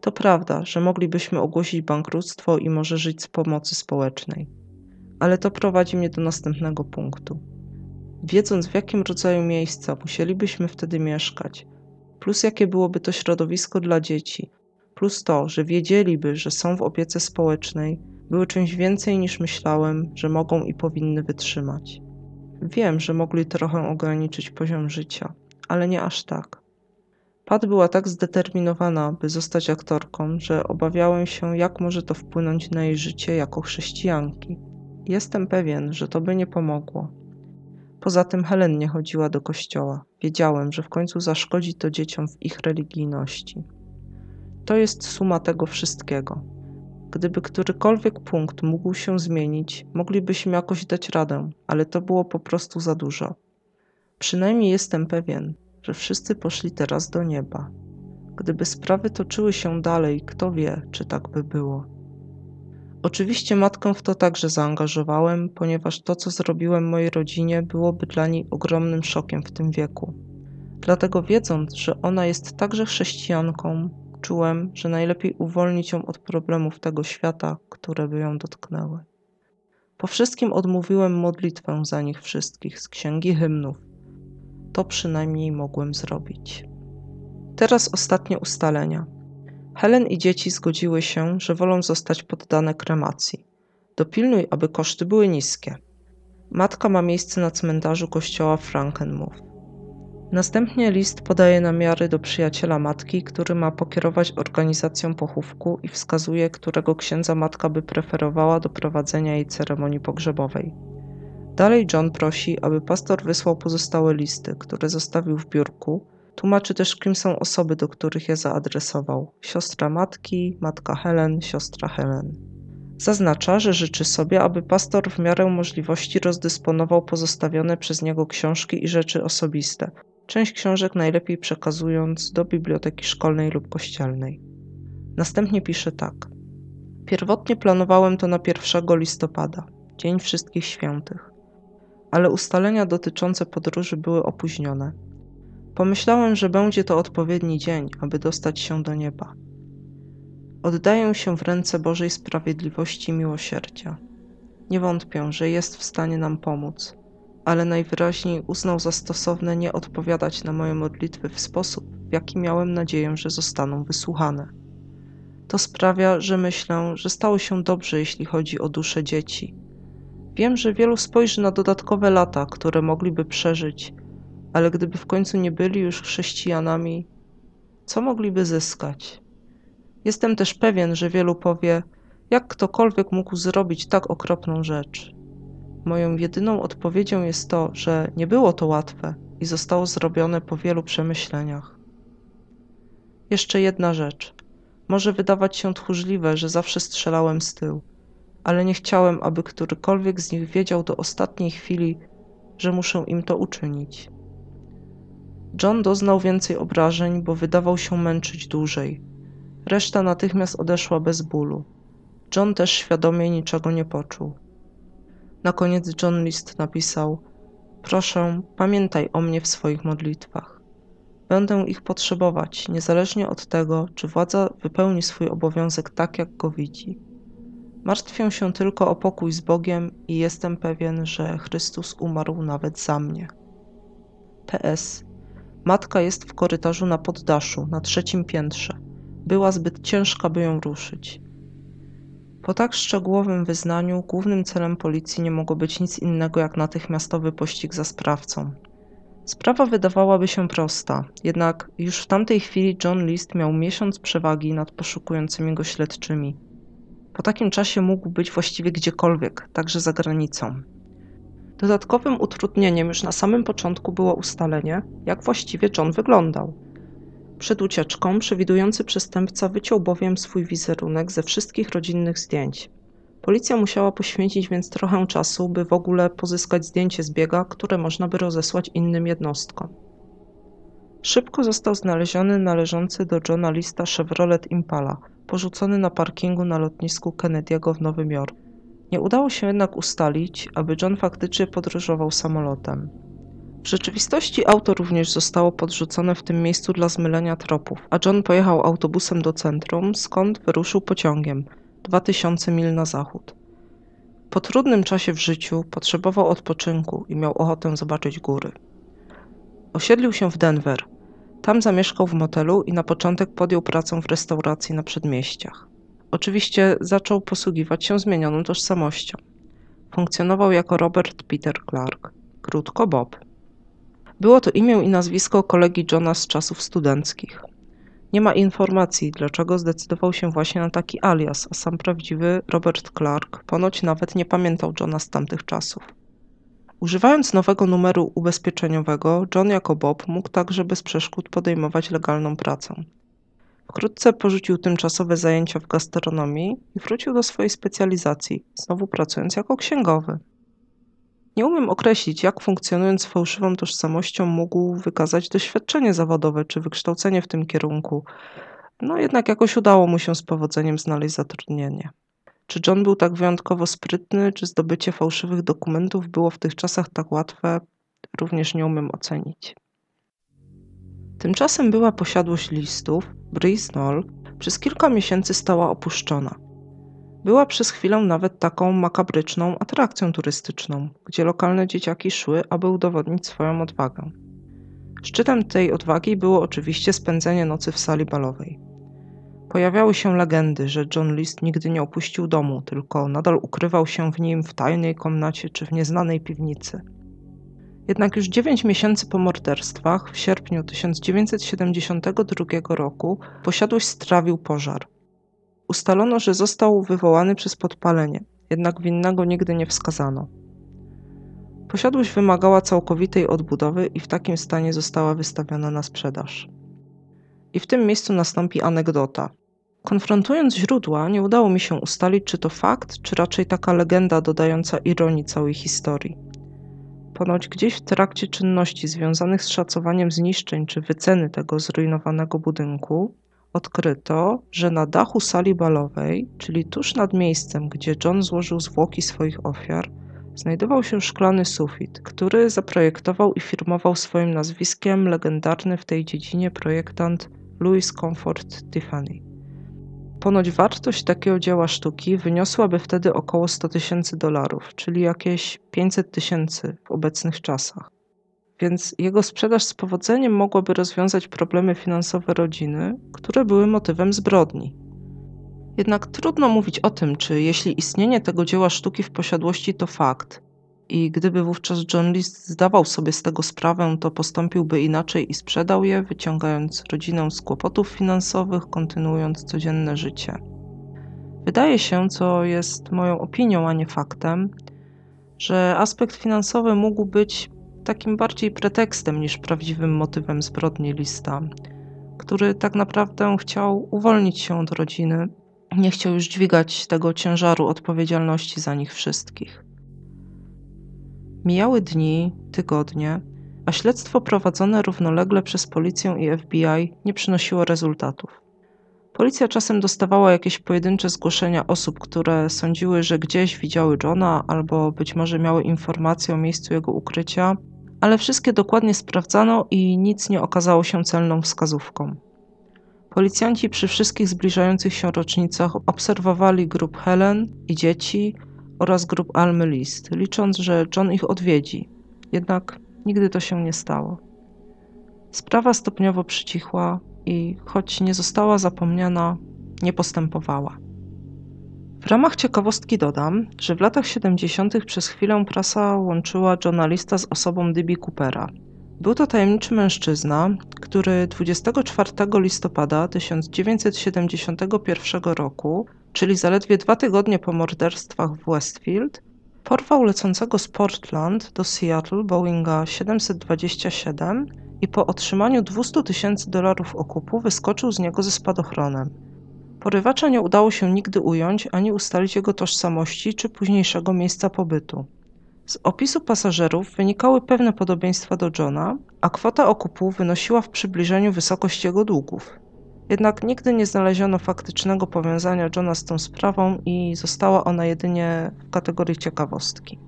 To prawda, że moglibyśmy ogłosić bankructwo i może żyć z pomocy społecznej. Ale to prowadzi mnie do następnego punktu. Wiedząc, w jakim rodzaju miejsca musielibyśmy wtedy mieszkać, plus jakie byłoby to środowisko dla dzieci, plus to, że wiedzieliby, że są w opiece społecznej, były czymś więcej niż myślałem, że mogą i powinny wytrzymać. Wiem, że mogli trochę ograniczyć poziom życia, ale nie aż tak. Pat była tak zdeterminowana, by zostać aktorką, że obawiałem się, jak może to wpłynąć na jej życie jako chrześcijanki. Jestem pewien, że to by nie pomogło. Poza tym Helen nie chodziła do kościoła. Wiedziałem, że w końcu zaszkodzi to dzieciom w ich religijności. To jest suma tego wszystkiego. Gdyby którykolwiek punkt mógł się zmienić, moglibyśmy jakoś dać radę, ale to było po prostu za dużo. Przynajmniej jestem pewien, że wszyscy poszli teraz do nieba. Gdyby sprawy toczyły się dalej, kto wie, czy tak by było. Oczywiście matkę w to także zaangażowałem, ponieważ to, co zrobiłem mojej rodzinie, byłoby dla niej ogromnym szokiem w tym wieku. Dlatego wiedząc, że ona jest także chrześcijanką, czułem, że najlepiej uwolnić ją od problemów tego świata, które by ją dotknęły. Po wszystkim odmówiłem modlitwę za nich wszystkich z księgi hymnów. To przynajmniej mogłem zrobić. Teraz ostatnie ustalenia. Helen i dzieci zgodziły się, że wolą zostać poddane kremacji. Dopilnuj, aby koszty były niskie. Matka ma miejsce na cmentarzu kościoła Frankenmuth. Następnie list podaje namiary do przyjaciela matki, który ma pokierować organizacją pochówku i wskazuje, którego księdza matka by preferowała do prowadzenia jej ceremonii pogrzebowej. Dalej John prosi, aby pastor wysłał pozostałe listy, które zostawił w biurku. Tłumaczy też, kim są osoby, do których je zaadresował: siostra matki, matka Helen, siostra Helen. Zaznacza, że życzy sobie, aby pastor w miarę możliwości rozdysponował pozostawione przez niego książki i rzeczy osobiste, część książek najlepiej przekazując do biblioteki szkolnej lub kościelnej. Następnie pisze tak. Pierwotnie planowałem to na 1 listopada, Dzień Wszystkich Świętych, ale ustalenia dotyczące podróży były opóźnione. Pomyślałem, że będzie to odpowiedni dzień, aby dostać się do nieba. Oddaję się w ręce Bożej Sprawiedliwości i Miłosierdzia. Nie wątpię, że jest w stanie nam pomóc ale najwyraźniej uznał za stosowne nie odpowiadać na moje modlitwy w sposób, w jaki miałem nadzieję, że zostaną wysłuchane. To sprawia, że myślę, że stało się dobrze, jeśli chodzi o dusze dzieci. Wiem, że wielu spojrzy na dodatkowe lata, które mogliby przeżyć, ale gdyby w końcu nie byli już chrześcijanami, co mogliby zyskać? Jestem też pewien, że wielu powie, jak ktokolwiek mógł zrobić tak okropną rzecz. Moją jedyną odpowiedzią jest to, że nie było to łatwe i zostało zrobione po wielu przemyśleniach. Jeszcze jedna rzecz. Może wydawać się tchórzliwe, że zawsze strzelałem z tyłu, ale nie chciałem, aby którykolwiek z nich wiedział do ostatniej chwili, że muszę im to uczynić. John doznał więcej obrażeń, bo wydawał się męczyć dłużej. Reszta natychmiast odeszła bez bólu. John też świadomie niczego nie poczuł. Na koniec John List napisał: Proszę, pamiętaj o mnie w swoich modlitwach. Będę ich potrzebować, niezależnie od tego, czy władza wypełni swój obowiązek tak, jak go widzi. Martwię się tylko o pokój z Bogiem i jestem pewien, że Chrystus umarł nawet za mnie. PS. Matka jest w korytarzu na poddaszu, na trzecim piętrze. Była zbyt ciężka, by ją ruszyć. Po tak szczegółowym wyznaniu głównym celem policji nie mogło być nic innego jak natychmiastowy pościg za sprawcą. Sprawa wydawałaby się prosta, jednak już w tamtej chwili John List miał miesiąc przewagi nad poszukującymi go śledczymi. Po takim czasie mógł być właściwie gdziekolwiek, także za granicą. Dodatkowym utrudnieniem już na samym początku było ustalenie, jak właściwie John wyglądał. Przed ucieczką przewidujący przestępca wyciął bowiem swój wizerunek ze wszystkich rodzinnych zdjęć. Policja musiała poświęcić więc trochę czasu, by w ogóle pozyskać zdjęcie zbiega, które można by rozesłać innym jednostkom. Szybko został znaleziony należący do Johna Lista Chevrolet Impala, porzucony na parkingu na lotnisku Kennedy'ego w Nowym Jorku. Nie udało się jednak ustalić, aby John faktycznie podróżował samolotem. W rzeczywistości auto również zostało podrzucone w tym miejscu dla zmylenia tropów, a John pojechał autobusem do centrum, skąd wyruszył pociągiem 2000 mil na zachód. Po trudnym czasie w życiu potrzebował odpoczynku i miał ochotę zobaczyć góry. Osiedlił się w Denver. Tam zamieszkał w motelu i na początek podjął pracę w restauracji na przedmieściach. Oczywiście zaczął posługiwać się zmienioną tożsamością. Funkcjonował jako Robert Peter Clark, krótko Bob. Było to imię i nazwisko kolegi Johna z czasów studenckich. Nie ma informacji, dlaczego zdecydował się właśnie na taki alias, a sam prawdziwy Robert Clark ponoć nawet nie pamiętał Johna z tamtych czasów. Używając nowego numeru ubezpieczeniowego, John jako Bob mógł także bez przeszkód podejmować legalną pracę. Wkrótce porzucił tymczasowe zajęcia w gastronomii i wrócił do swojej specjalizacji, znowu pracując jako księgowy. Nie umiem określić, jak funkcjonując z fałszywą tożsamością mógł wykazać doświadczenie zawodowe czy wykształcenie w tym kierunku. No jednak jakoś udało mu się z powodzeniem znaleźć zatrudnienie. Czy John był tak wyjątkowo sprytny, czy zdobycie fałszywych dokumentów było w tych czasach tak łatwe, również nie umiem ocenić. Tymczasem była posiadłość listów, Breeze przez kilka miesięcy stała opuszczona. Była przez chwilę nawet taką makabryczną atrakcją turystyczną, gdzie lokalne dzieciaki szły, aby udowodnić swoją odwagę. Szczytem tej odwagi było oczywiście spędzenie nocy w sali balowej. Pojawiały się legendy, że John List nigdy nie opuścił domu, tylko nadal ukrywał się w nim w tajnej komnacie czy w nieznanej piwnicy. Jednak już dziewięć miesięcy po morderstwach, w sierpniu 1972 roku, posiadłość strawił pożar. Ustalono, że został wywołany przez podpalenie, jednak winnego nigdy nie wskazano. Posiadłość wymagała całkowitej odbudowy i w takim stanie została wystawiona na sprzedaż. I w tym miejscu nastąpi anegdota. Konfrontując źródła, nie udało mi się ustalić, czy to fakt, czy raczej taka legenda dodająca ironii całej historii. Ponoć gdzieś w trakcie czynności związanych z szacowaniem zniszczeń czy wyceny tego zrujnowanego budynku, odkryto, że na dachu sali balowej, czyli tuż nad miejscem, gdzie John złożył zwłoki swoich ofiar, znajdował się szklany sufit, który zaprojektował i firmował swoim nazwiskiem legendarny w tej dziedzinie projektant Louis Comfort Tiffany. Ponoć wartość takiego dzieła sztuki wyniosłaby wtedy około 100 tysięcy dolarów, czyli jakieś 500 tysięcy w obecnych czasach. Więc jego sprzedaż z powodzeniem mogłaby rozwiązać problemy finansowe rodziny, które były motywem zbrodni. Jednak trudno mówić o tym, czy jeśli istnienie tego dzieła sztuki w posiadłości to fakt, i gdyby wówczas John List zdawał sobie z tego sprawę, to postąpiłby inaczej i sprzedał je, wyciągając rodzinę z kłopotów finansowych, kontynuując codzienne życie. Wydaje się, co jest moją opinią, a nie faktem, że aspekt finansowy mógł być takim bardziej pretekstem niż prawdziwym motywem zbrodni Lista, który tak naprawdę chciał uwolnić się od rodziny, nie chciał już dźwigać tego ciężaru odpowiedzialności za nich wszystkich. Mijały dni, tygodnie, a śledztwo prowadzone równolegle przez policję i FBI nie przynosiło rezultatów. Policja czasem dostawała jakieś pojedyncze zgłoszenia osób, które sądziły, że gdzieś widziały Johna albo być może miały informacje o miejscu jego ukrycia, ale wszystkie dokładnie sprawdzano i nic nie okazało się celną wskazówką. Policjanci przy wszystkich zbliżających się rocznicach obserwowali grup Helen i dzieci, oraz grup Almy List, licząc, że John ich odwiedzi. Jednak nigdy to się nie stało. Sprawa stopniowo przycichła i choć nie została zapomniana, nie postępowała. W ramach ciekawostki dodam, że w latach 70. przez chwilę prasa łączyła Johna Lista z osobą Dibby Coopera. Był to tajemniczy mężczyzna, który 24 listopada 1971 roku czyli zaledwie dwa tygodnie po morderstwach w Westfield, porwał lecącego z Portland do Seattle Boeinga 727 i po otrzymaniu 200 tysięcy dolarów okupu wyskoczył z niego ze spadochronem. Porywacza nie udało się nigdy ująć ani ustalić jego tożsamości czy późniejszego miejsca pobytu. Z opisu pasażerów wynikały pewne podobieństwa do Johna, a kwota okupu wynosiła w przybliżeniu wysokość jego długów. Jednak nigdy nie znaleziono faktycznego powiązania Johna z tą sprawą i została ona jedynie w kategorii ciekawostki.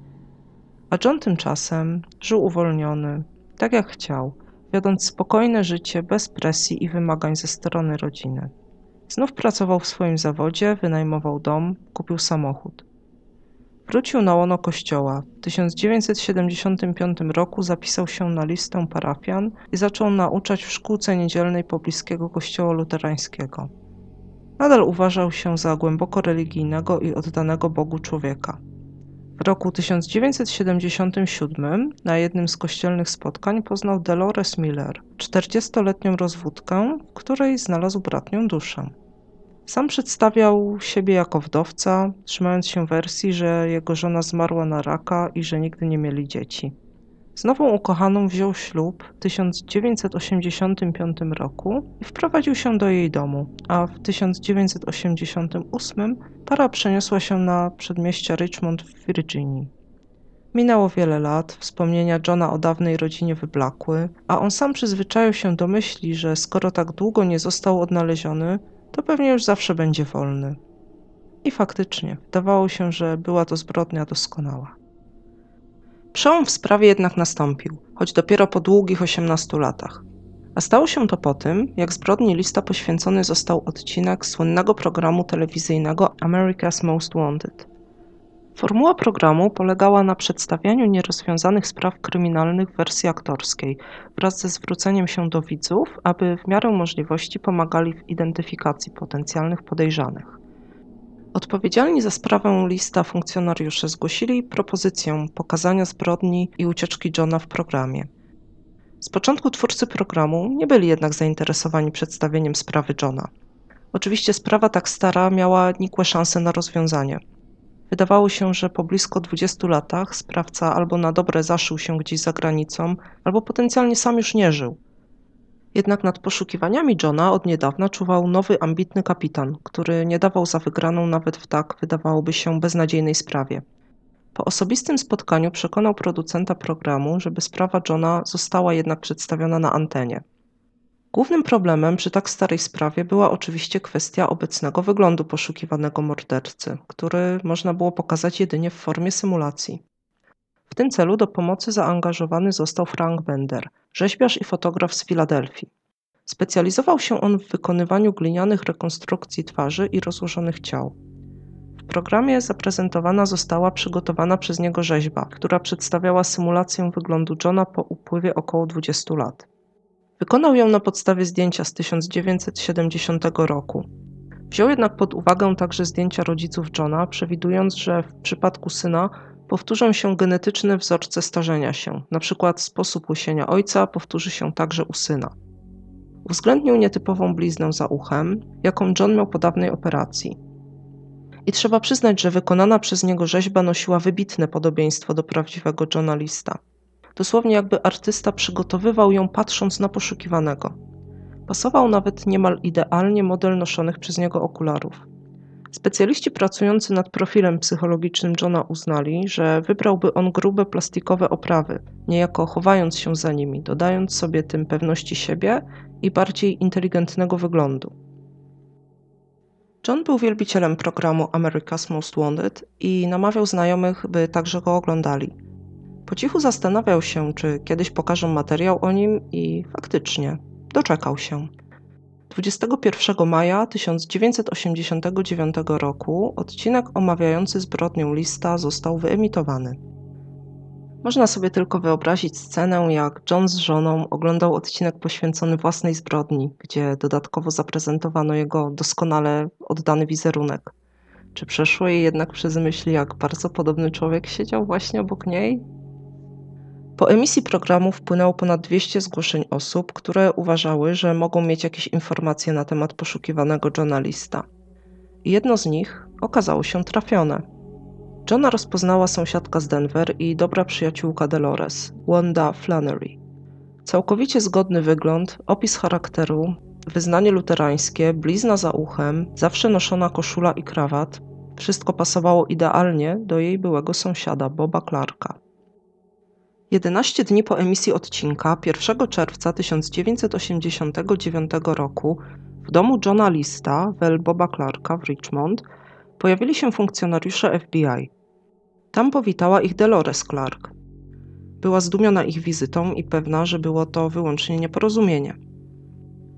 A John tymczasem żył uwolniony, tak jak chciał, wiodąc spokojne życie bez presji i wymagań ze strony rodziny. Znów pracował w swoim zawodzie, wynajmował dom, kupił samochód. Wrócił na łono kościoła. W 1975 roku zapisał się na listę parafian i zaczął nauczać w szkółce niedzielnej pobliskiego kościoła luterańskiego. Nadal uważał się za głęboko religijnego i oddanego Bogu człowieka. Roku 1977 na jednym z kościelnych spotkań poznał Dolores Miller, 40-letnią rozwódkę, w której znalazł bratnią duszę. Sam przedstawiał siebie jako wdowca, trzymając się wersji, że jego żona zmarła na raka i że nigdy nie mieli dzieci. Z nową ukochaną wziął ślub w 1985 roku i wprowadził się do jej domu, a w 1988 para przeniosła się na przedmieścia Richmond w Virginii. Minęło wiele lat, wspomnienia Johna o dawnej rodzinie wyblakły, a on sam przyzwyczaił się do myśli, że skoro tak długo nie został odnaleziony, to pewnie już zawsze będzie wolny. I faktycznie, wydawało się, że była to zbrodnia doskonała. Przełom w sprawie jednak nastąpił, choć dopiero po długich 18 latach. A stało się to po tym, jak zbrodni lista poświęcony został odcinek słynnego programu telewizyjnego America's Most Wanted. Formuła programu polegała na przedstawianiu nierozwiązanych spraw kryminalnych w wersji aktorskiej, wraz ze zwróceniem się do widzów, aby w miarę możliwości pomagali w identyfikacji potencjalnych podejrzanych. Odpowiedzialni za sprawę lista funkcjonariusze zgłosili propozycję pokazania zbrodni i ucieczki Johna w programie. Z początku twórcy programu nie byli jednak zainteresowani przedstawieniem sprawy Johna. Oczywiście sprawa tak stara miała nikłe szanse na rozwiązanie – Wydawało się, że po blisko 20 latach sprawca albo na dobre zaszył się gdzieś za granicą, albo potencjalnie sam już nie żył. Jednak nad poszukiwaniami Johna od niedawna czuwał nowy, ambitny kapitan, który nie dawał za wygraną nawet w tak, wydawałoby się, beznadziejnej sprawie. Po osobistym spotkaniu przekonał producenta programu, żeby sprawa Johna została jednak przedstawiona na antenie. Głównym problemem przy tak starej sprawie była oczywiście kwestia obecnego wyglądu poszukiwanego mordercy, który można było pokazać jedynie w formie symulacji. W tym celu do pomocy zaangażowany został Frank Bender, rzeźbiarz i fotograf z Filadelfii. Specjalizował się on w wykonywaniu glinianych rekonstrukcji twarzy i rozłożonych ciał. W programie zaprezentowana została przygotowana przez niego rzeźba, która przedstawiała symulację wyglądu Johna po upływie około 20 lat. Wykonał ją na podstawie zdjęcia z 1970 roku. Wziął jednak pod uwagę także zdjęcia rodziców Johna, przewidując, że w przypadku syna powtórzą się genetyczne wzorce starzenia się, np. sposób łysienia ojca powtórzy się także u syna. Uwzględnił nietypową bliznę za uchem, jaką John miał po dawnej operacji. I trzeba przyznać, że wykonana przez niego rzeźba nosiła wybitne podobieństwo do prawdziwego Johna Lista. Dosłownie jakby artysta przygotowywał ją patrząc na poszukiwanego. Pasował nawet niemal idealnie model noszonych przez niego okularów. Specjaliści pracujący nad profilem psychologicznym Johna uznali, że wybrałby on grube plastikowe oprawy, niejako chowając się za nimi, dodając sobie tym pewności siebie i bardziej inteligentnego wyglądu. John był wielbicielem programu America's Most Wanted i namawiał znajomych, by także go oglądali. Po cichu zastanawiał się, czy kiedyś pokażą materiał o nim i faktycznie doczekał się. 21 maja 1989 roku odcinek omawiający zbrodnię lista został wyemitowany. Można sobie tylko wyobrazić scenę, jak John z żoną oglądał odcinek poświęcony własnej zbrodni, gdzie dodatkowo zaprezentowano jego doskonale oddany wizerunek. Czy przeszło jej jednak przez myśli, jak bardzo podobny człowiek siedział właśnie obok niej? Po emisji programu wpłynęło ponad 200 zgłoszeń osób, które uważały, że mogą mieć jakieś informacje na temat poszukiwanego journalista. Jedno z nich okazało się trafione. Johna rozpoznała sąsiadka z Denver i dobra przyjaciółka Dolores, Wanda Flannery. Całkowicie zgodny wygląd, opis charakteru, wyznanie luterańskie, blizna za uchem, zawsze noszona koszula i krawat. Wszystko pasowało idealnie do jej byłego sąsiada, Boba Clarka. 11 dni po emisji odcinka, 1 czerwca 1989 roku, w domu Johna Lista, wel Boba Clarka w Richmond, pojawili się funkcjonariusze FBI. Tam powitała ich Dolores Clark. Była zdumiona ich wizytą i pewna, że było to wyłącznie nieporozumienie.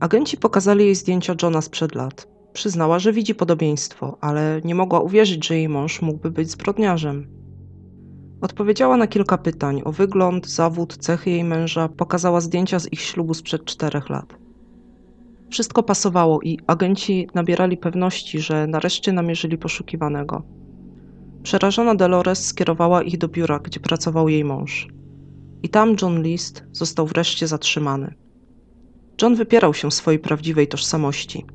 Agenci pokazali jej zdjęcia Johna sprzed lat. Przyznała, że widzi podobieństwo, ale nie mogła uwierzyć, że jej mąż mógłby być zbrodniarzem. Odpowiedziała na kilka pytań o wygląd, zawód, cechy jej męża, pokazała zdjęcia z ich ślubu sprzed czterech lat. Wszystko pasowało i agenci nabierali pewności, że nareszcie namierzyli poszukiwanego. Przerażona Dolores skierowała ich do biura, gdzie pracował jej mąż. I tam John List został wreszcie zatrzymany. John wypierał się swojej prawdziwej tożsamości.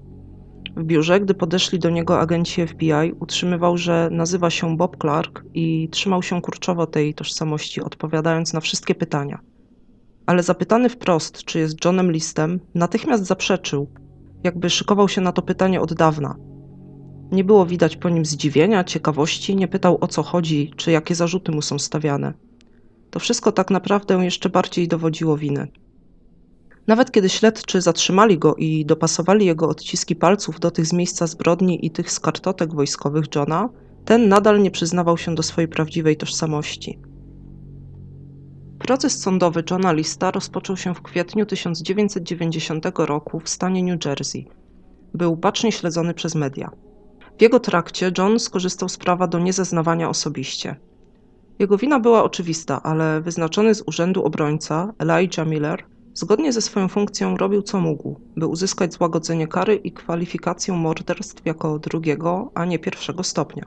W biurze, gdy podeszli do niego agenci FBI, utrzymywał, że nazywa się Bob Clark i trzymał się kurczowo tej tożsamości, odpowiadając na wszystkie pytania. Ale zapytany wprost, czy jest Johnem Listem, natychmiast zaprzeczył, jakby szykował się na to pytanie od dawna. Nie było widać po nim zdziwienia, ciekawości, nie pytał o co chodzi, czy jakie zarzuty mu są stawiane. To wszystko tak naprawdę jeszcze bardziej dowodziło winy. Nawet kiedy śledczy zatrzymali go i dopasowali jego odciski palców do tych z miejsca zbrodni i tych z kartotek wojskowych Johna, ten nadal nie przyznawał się do swojej prawdziwej tożsamości. Proces sądowy Johna Lista rozpoczął się w kwietniu 1990 roku w stanie New Jersey. Był bacznie śledzony przez media. W jego trakcie John skorzystał z prawa do niezeznawania osobiście. Jego wina była oczywista, ale wyznaczony z urzędu obrońca Elijah Miller Zgodnie ze swoją funkcją robił co mógł, by uzyskać złagodzenie kary i kwalifikację morderstw jako drugiego, a nie pierwszego stopnia.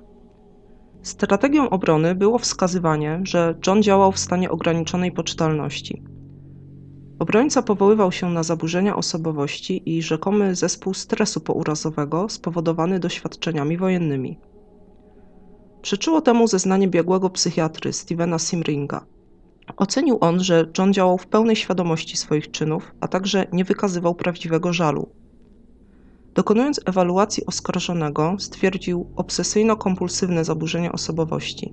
Strategią obrony było wskazywanie, że John działał w stanie ograniczonej poczytalności. Obrońca powoływał się na zaburzenia osobowości i rzekomy zespół stresu pourazowego spowodowany doświadczeniami wojennymi. Przyczyło temu zeznanie biegłego psychiatry Stevena Simringa, Ocenił on, że John działał w pełnej świadomości swoich czynów, a także nie wykazywał prawdziwego żalu. Dokonując ewaluacji oskarżonego, stwierdził obsesyjno-kompulsywne zaburzenia osobowości.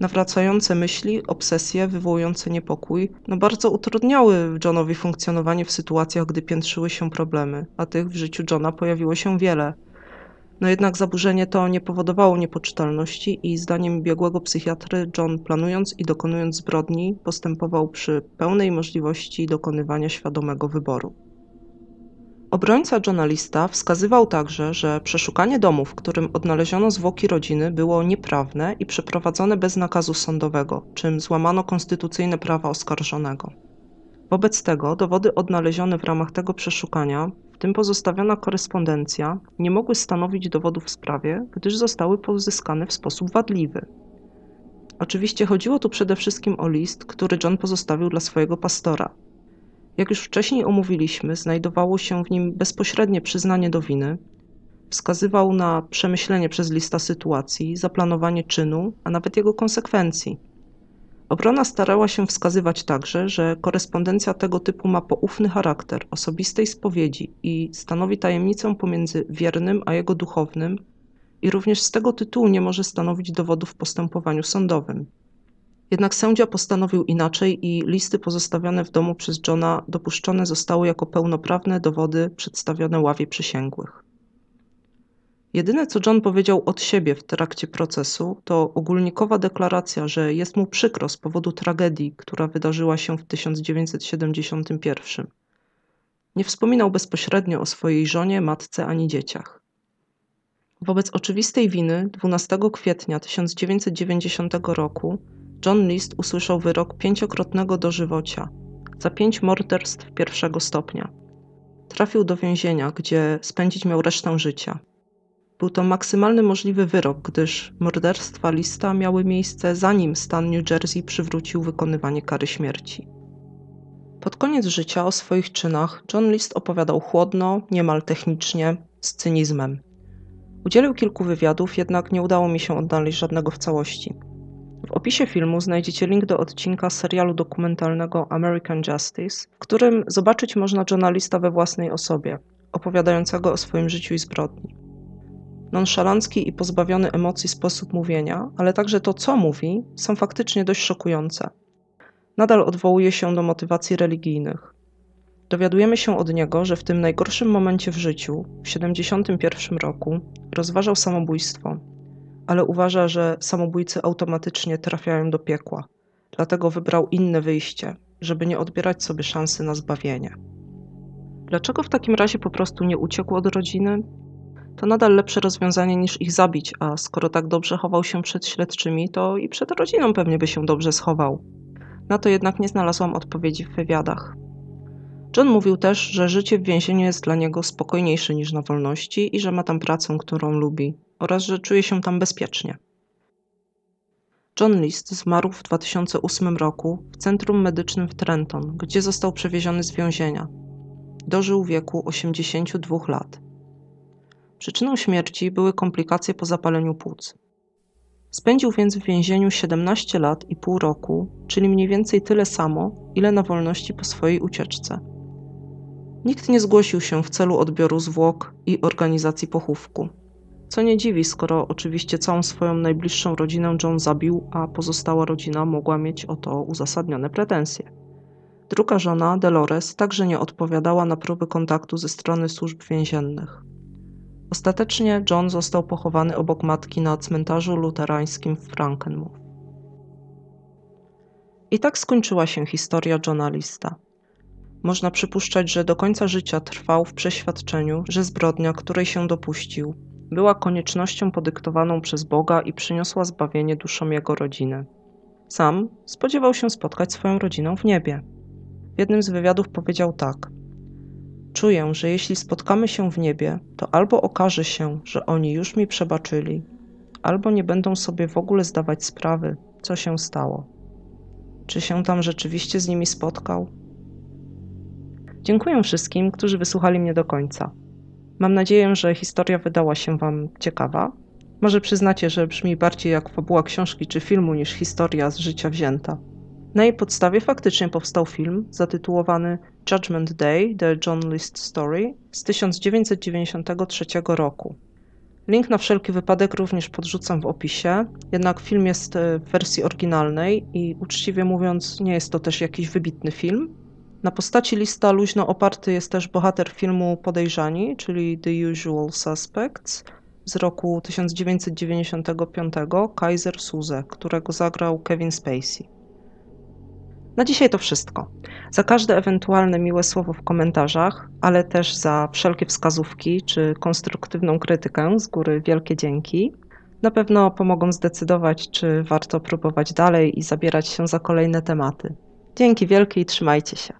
Nawracające myśli, obsesje wywołujące niepokój, no bardzo utrudniały Johnowi funkcjonowanie w sytuacjach, gdy piętrzyły się problemy, a tych w życiu Johna pojawiło się wiele – no jednak zaburzenie to nie powodowało niepoczytalności i zdaniem biegłego psychiatry John planując i dokonując zbrodni postępował przy pełnej możliwości dokonywania świadomego wyboru. Obrońca journalista wskazywał także, że przeszukanie domu, w którym odnaleziono zwłoki rodziny, było nieprawne i przeprowadzone bez nakazu sądowego, czym złamano konstytucyjne prawa oskarżonego. Wobec tego dowody odnalezione w ramach tego przeszukania tym pozostawiona korespondencja, nie mogły stanowić dowodów w sprawie, gdyż zostały pozyskane w sposób wadliwy. Oczywiście chodziło tu przede wszystkim o list, który John pozostawił dla swojego pastora. Jak już wcześniej omówiliśmy, znajdowało się w nim bezpośrednie przyznanie do winy, wskazywał na przemyślenie przez lista sytuacji, zaplanowanie czynu, a nawet jego konsekwencji – Obrona starała się wskazywać także, że korespondencja tego typu ma poufny charakter osobistej spowiedzi i stanowi tajemnicę pomiędzy wiernym a jego duchownym, i również z tego tytułu nie może stanowić dowodu w postępowaniu sądowym. Jednak sędzia postanowił inaczej i listy pozostawione w domu przez Johna dopuszczone zostały jako pełnoprawne dowody przedstawione ławie przysięgłych. Jedyne, co John powiedział od siebie w trakcie procesu, to ogólnikowa deklaracja, że jest mu przykro z powodu tragedii, która wydarzyła się w 1971. Nie wspominał bezpośrednio o swojej żonie, matce ani dzieciach. Wobec oczywistej winy 12 kwietnia 1990 roku John List usłyszał wyrok pięciokrotnego dożywocia za pięć morderstw pierwszego stopnia. Trafił do więzienia, gdzie spędzić miał resztę życia. Był to maksymalny możliwy wyrok, gdyż morderstwa Lista miały miejsce zanim stan New Jersey przywrócił wykonywanie kary śmierci. Pod koniec życia o swoich czynach John List opowiadał chłodno, niemal technicznie, z cynizmem. Udzielił kilku wywiadów, jednak nie udało mi się odnaleźć żadnego w całości. W opisie filmu znajdziecie link do odcinka serialu dokumentalnego American Justice, w którym zobaczyć można Johna Lista we własnej osobie, opowiadającego o swoim życiu i zbrodni. Nonszalancki i pozbawiony emocji sposób mówienia, ale także to, co mówi, są faktycznie dość szokujące. Nadal odwołuje się do motywacji religijnych. Dowiadujemy się od niego, że w tym najgorszym momencie w życiu, w 71 roku, rozważał samobójstwo, ale uważa, że samobójcy automatycznie trafiają do piekła. Dlatego wybrał inne wyjście, żeby nie odbierać sobie szansy na zbawienie. Dlaczego w takim razie po prostu nie uciekł od rodziny? To nadal lepsze rozwiązanie niż ich zabić, a skoro tak dobrze chował się przed śledczymi, to i przed rodziną pewnie by się dobrze schował. Na to jednak nie znalazłam odpowiedzi w wywiadach. John mówił też, że życie w więzieniu jest dla niego spokojniejsze niż na wolności i że ma tam pracę, którą lubi, oraz że czuje się tam bezpiecznie. John List zmarł w 2008 roku w centrum medycznym w Trenton, gdzie został przewieziony z więzienia. Dożył wieku 82 lat. Przyczyną śmierci były komplikacje po zapaleniu płuc. Spędził więc w więzieniu 17 lat i pół roku, czyli mniej więcej tyle samo, ile na wolności po swojej ucieczce. Nikt nie zgłosił się w celu odbioru zwłok i organizacji pochówku. Co nie dziwi, skoro oczywiście całą swoją najbliższą rodzinę John zabił, a pozostała rodzina mogła mieć o to uzasadnione pretensje. Druga żona, Dolores, także nie odpowiadała na próby kontaktu ze strony służb więziennych. Ostatecznie John został pochowany obok matki na cmentarzu luterańskim w Frankenmuth. I tak skończyła się historia Johna Lista. Można przypuszczać, że do końca życia trwał w przeświadczeniu, że zbrodnia, której się dopuścił, była koniecznością podyktowaną przez Boga i przyniosła zbawienie duszom jego rodziny. Sam spodziewał się spotkać swoją rodzinę w niebie. W jednym z wywiadów powiedział tak: Czuję, że jeśli spotkamy się w niebie, to albo okaże się, że oni już mi przebaczyli, albo nie będą sobie w ogóle zdawać sprawy, co się stało. Czy się tam rzeczywiście z nimi spotkał? Dziękuję wszystkim, którzy wysłuchali mnie do końca. Mam nadzieję, że historia wydała się Wam ciekawa. Może przyznacie, że brzmi bardziej jak fabuła książki czy filmu niż historia z życia wzięta. Na jej podstawie faktycznie powstał film zatytułowany Judgment Day The John List Story z 1993 roku. Link na wszelki wypadek również podrzucam w opisie, jednak film jest w wersji oryginalnej i uczciwie mówiąc, nie jest to też jakiś wybitny film, na postaci lista luźno oparty jest też bohater filmu Podejrzani, czyli The Usual Suspects z roku 1995, Kaiser Suze, którego zagrał Kevin Spacey. Na dzisiaj to wszystko. Za każde ewentualne miłe słowo w komentarzach, ale też za wszelkie wskazówki czy konstruktywną krytykę z góry wielkie dzięki. Na pewno pomogą zdecydować, czy warto próbować dalej i zabierać się za kolejne tematy. Dzięki wielkie i trzymajcie się.